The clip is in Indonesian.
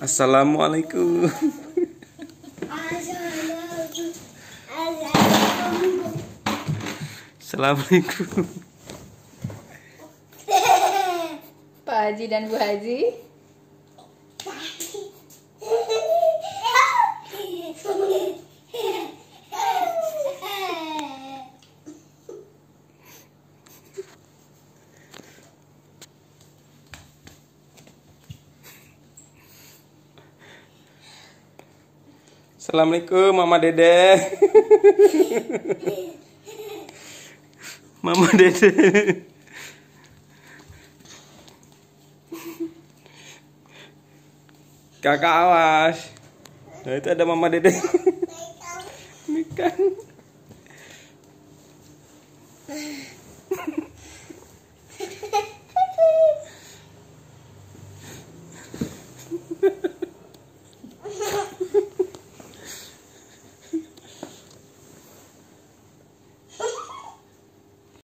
Assalamualaikum. Assalamualaikum. Pak Haji dan Bu Haji. Assalamualaikum Mama Dede. Mama Dede. Kakak awas. Nah itu ada Mama Dede.